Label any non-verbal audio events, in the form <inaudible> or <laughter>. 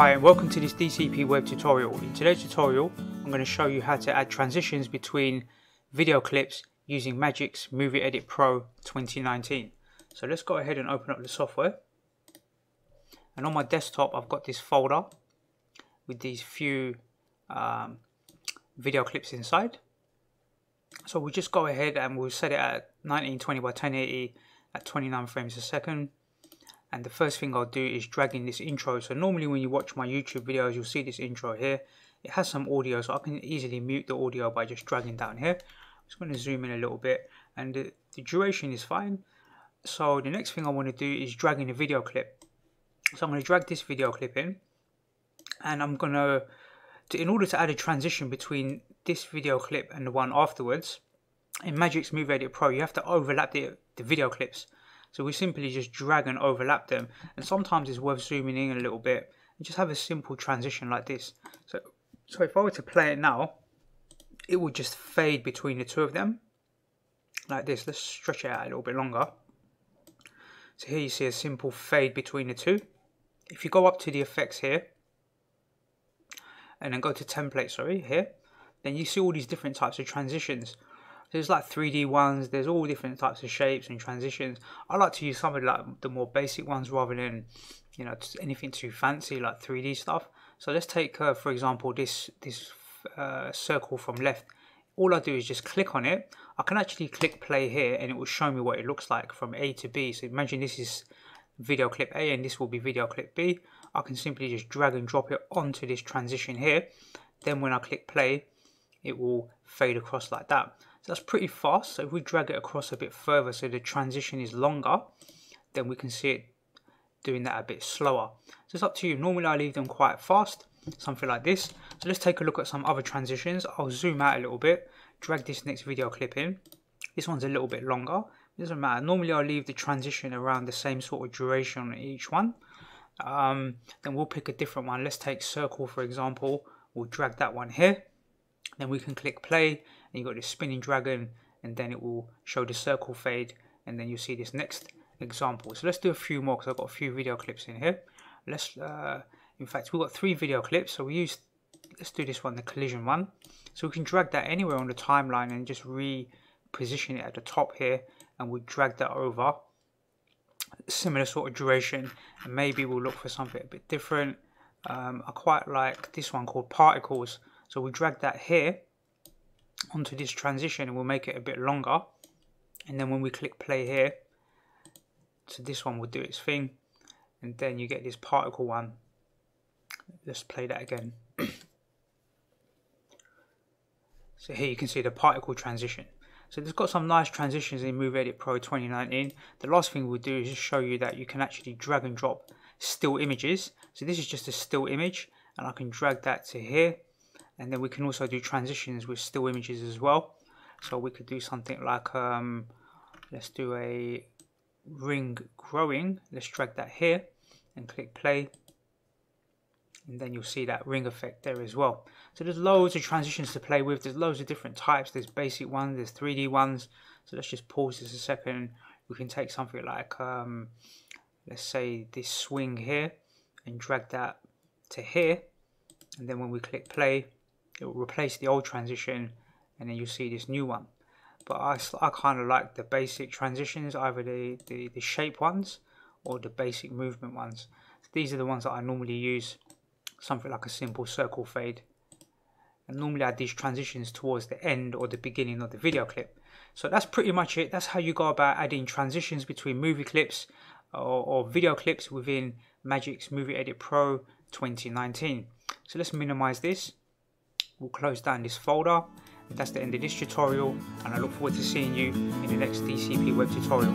Hi and welcome to this DCP web tutorial. In today's tutorial I'm going to show you how to add transitions between video clips using Magix Movie Edit Pro 2019. So let's go ahead and open up the software. And on my desktop I've got this folder with these few um, video clips inside. So we'll just go ahead and we'll set it at 1920 by 1080 at 29 frames a second and the first thing I'll do is drag in this intro. So normally when you watch my YouTube videos you'll see this intro here. It has some audio so I can easily mute the audio by just dragging down here. I'm just going to zoom in a little bit. And the, the duration is fine. So the next thing I want to do is drag in a video clip. So I'm going to drag this video clip in. And I'm going to in order to add a transition between this video clip and the one afterwards in Magix Movie Edit Pro you have to overlap the, the video clips so we simply just drag and overlap them. And sometimes it's worth zooming in a little bit and just have a simple transition like this. So, so if I were to play it now, it would just fade between the two of them like this. Let's stretch it out a little bit longer. So here you see a simple fade between the two. If you go up to the effects here, and then go to template, sorry, here, then you see all these different types of transitions there's like 3D ones, there's all different types of shapes and transitions. I like to use some of like the more basic ones rather than, you know, anything too fancy like 3D stuff. So let's take, uh, for example, this, this uh, circle from left. All I do is just click on it. I can actually click play here and it will show me what it looks like from A to B. So imagine this is video clip A and this will be video clip B. I can simply just drag and drop it onto this transition here. Then when I click play, it will fade across like that. That's pretty fast. So if we drag it across a bit further so the transition is longer, then we can see it doing that a bit slower. So it's up to you. Normally I leave them quite fast, something like this. So let's take a look at some other transitions. I'll zoom out a little bit, drag this next video clip in. This one's a little bit longer. It doesn't matter. Normally I leave the transition around the same sort of duration on each one. Um, then we'll pick a different one. Let's take circle for example. We'll drag that one here. Then we can click play and you've got this spinning dragon and then it will show the circle fade and then you see this next example. So let's do a few more because I've got a few video clips in here. Let's uh, in fact we've got three video clips so we use let's do this one the collision one. So we can drag that anywhere on the timeline and just reposition it at the top here and we drag that over. Similar sort of duration and maybe we'll look for something a bit different. Um, I quite like this one called particles so we drag that here onto this transition and we'll make it a bit longer. And then when we click play here so this one will do its thing. And then you get this particle one. Let's play that again. <clears throat> So here you can see the particle transition. So it's got some nice transitions in Movie Edit Pro 2019 the last thing we'll do is just show you that you can actually drag and drop still images. So this is just a still image and I can drag that to here and then we can also do transitions with still images as well. So we could do something like um, let's do a ring growing. Let's drag that here and click play. And then you'll see that ring effect there as well. So there's loads of transitions to play with. There's loads of different types. There's basic ones there's 3d ones. So let's just pause this a second. We can take something like um, let's say this swing here and drag that to here. And then when we click play it will replace the old transition and then you'll see this new one. But I, I kind of like the basic transitions either the, the, the shape ones or the basic movement ones. So these are the ones that I normally use something like a simple circle fade. And normally I add these transitions towards the end or the beginning of the video clip. So that's pretty much it. That's how you go about adding transitions between movie clips or, or video clips within Magix Movie Edit Pro 2019 so let's minimize this we'll close down this folder. That's the end of this tutorial and I look forward to seeing you in the next DCP web tutorial.